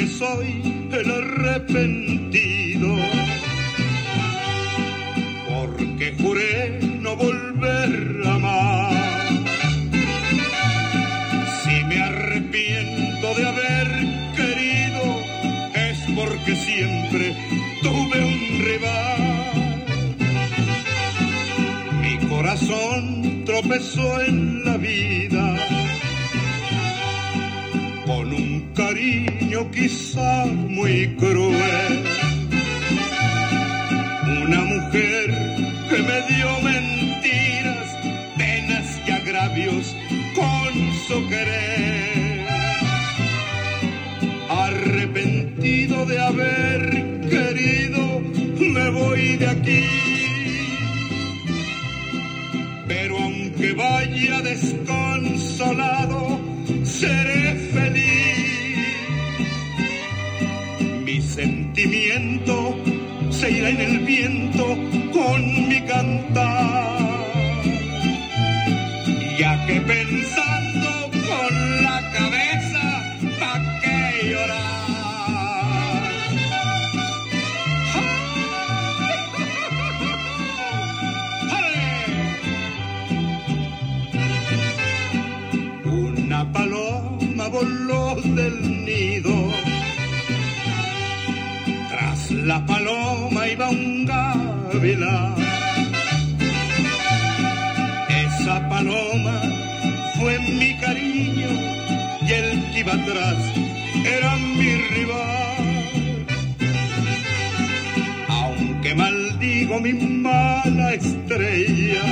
soy el arrepentido, porque juré no volver a amar. Si me arrepiento de haber querido, es porque siempre tuve un rival. Mi corazón tropezó en la vida un cariño quizá muy cruel. Una mujer que me dio mentiras, penas y agravios con su querer. Arrepentido de haber querido, me voy de aquí. Pero aunque vaya desconsolado, sentimiento se irá en el viento con mi cantar. Ya que pensando con la cabeza, ¿pa' qué llorar? Una paloma voló del nido. La paloma iba un gavilán. Esa paloma fue mi cariño y el que iba atrás era mi rival. Aunque maldigo mi mala estrella,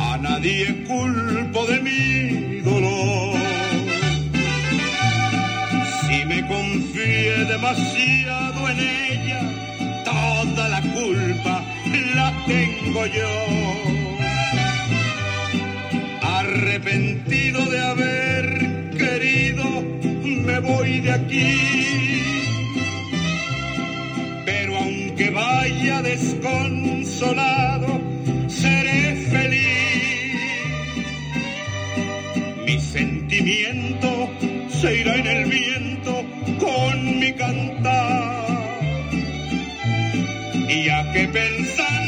a nadie culpo de mi confié demasiado en ella, toda la culpa la tengo yo. Arrepentido de haber querido, me voy de aquí. Pero aunque vaya desconsolado, se irá en el viento con mi cantar. Y ya que pensar